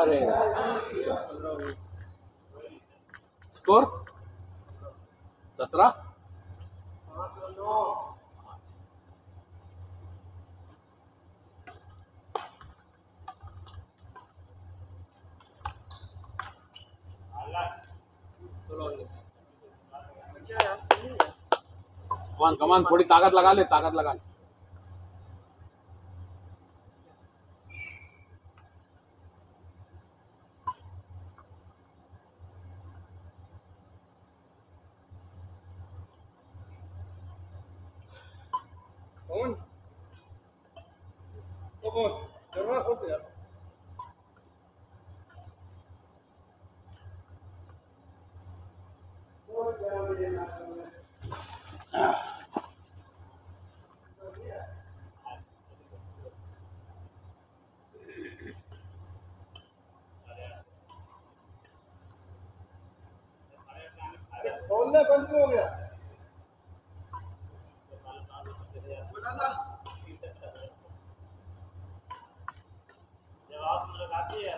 अरे स्कोर सत्रह। कमान कमान थोड़ी ताकत लगा ले ताकत लगा ले। खोलना बंद हो गया? उसमें से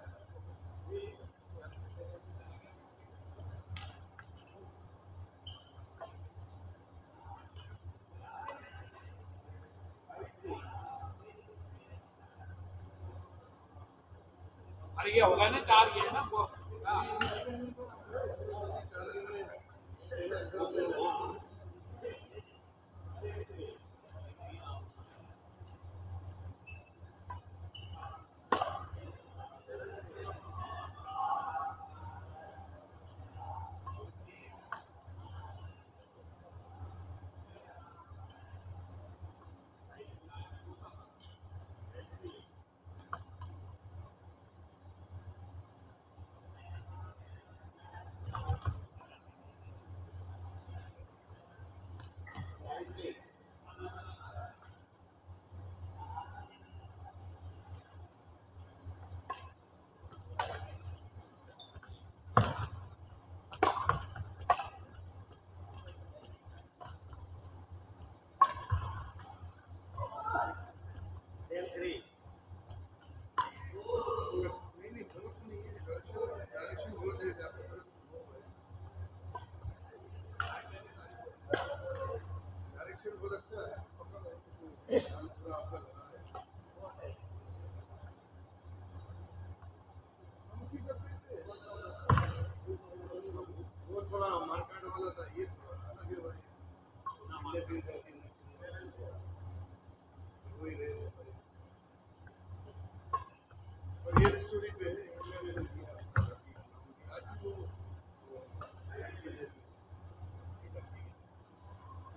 अरे ये होगा ना चार ये ना वो।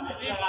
ಬಂದಿದ್ದೀರಾ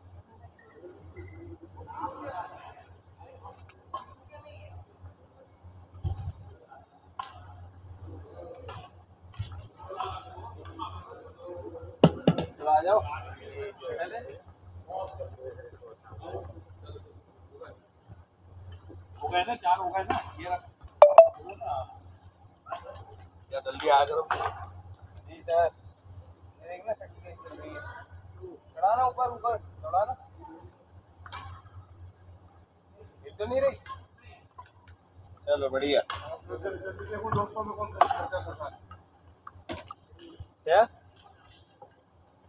चलो जाओ। हो गए ना, चार हो गए ना, ये रख। या जल्दी आ करो। जी, सर। एक ना चल रही है। चढ़ा ऊपर ऊपर। चढ़ा ना। हिल तो नहीं रही। चलो, बढ़िया। क्या?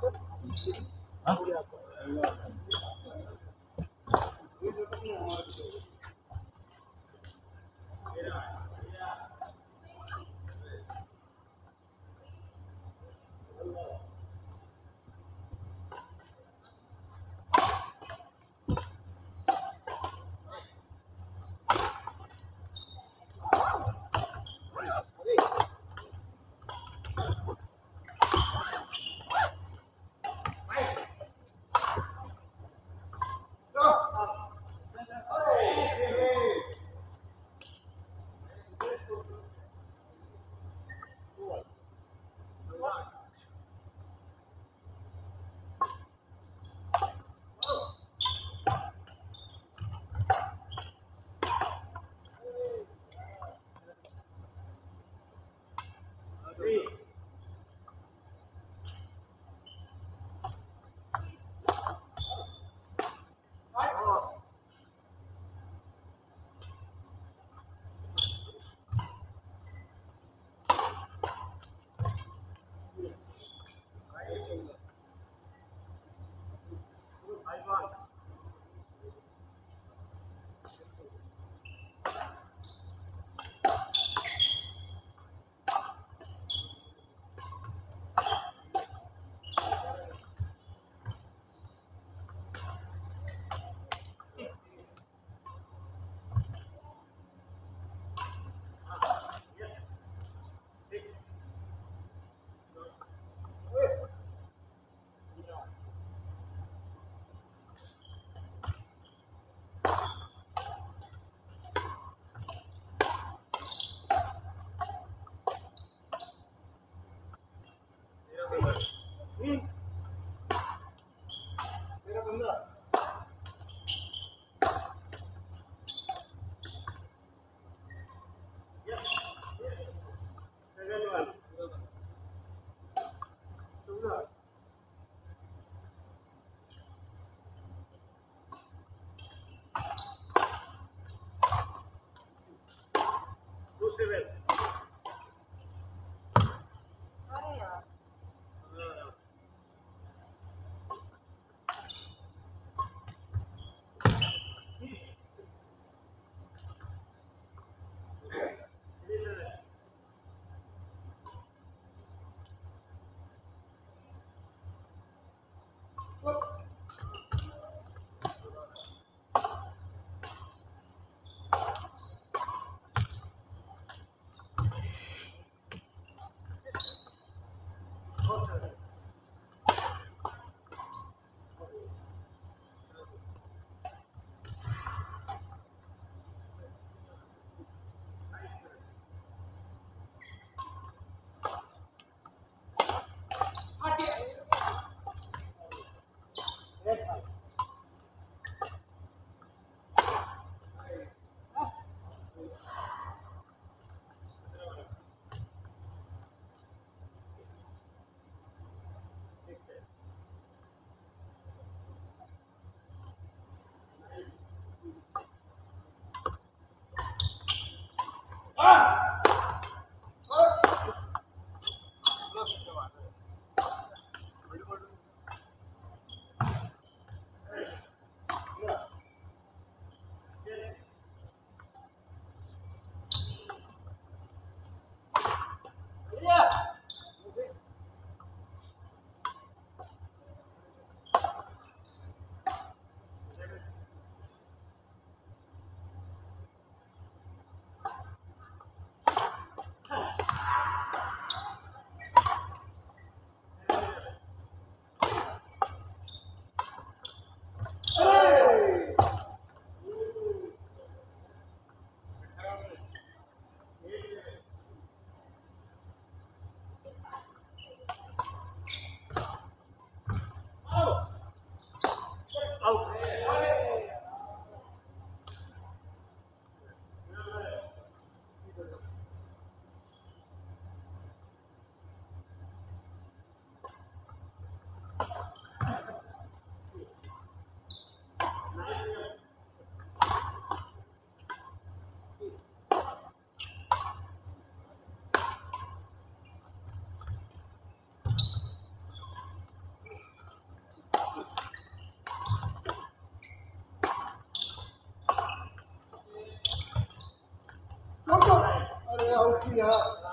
Sir 응. 내려간다. Seven. Antioquia.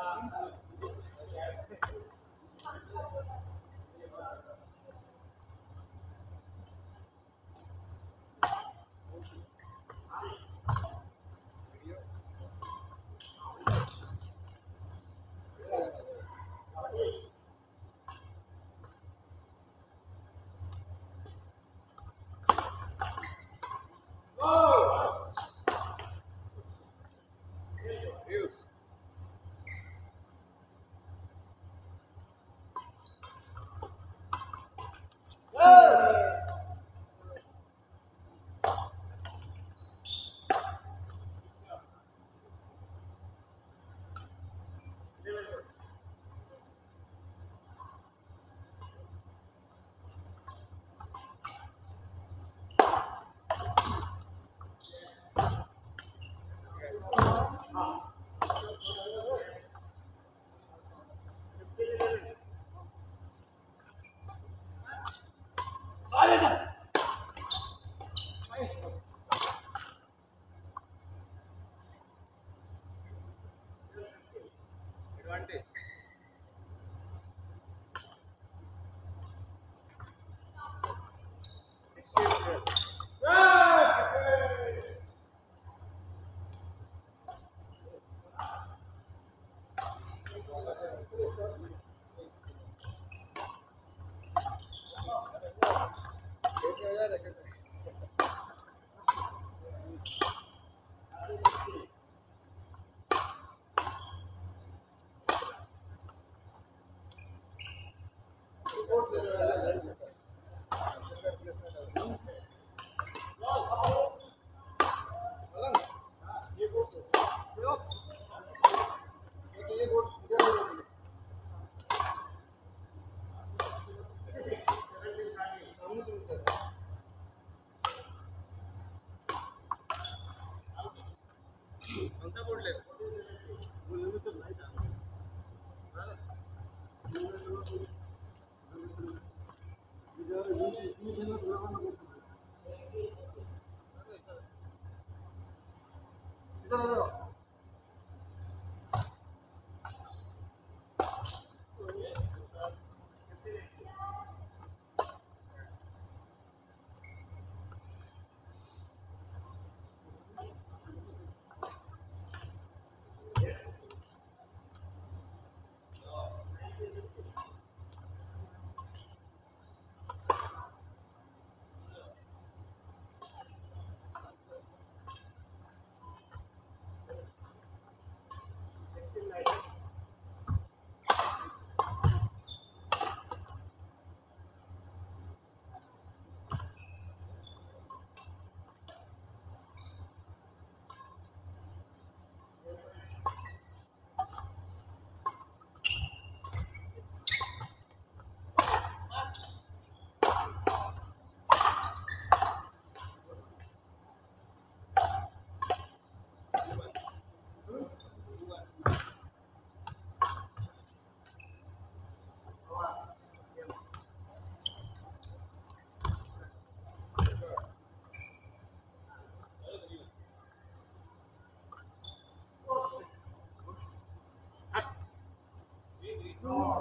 Lord.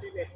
Chile.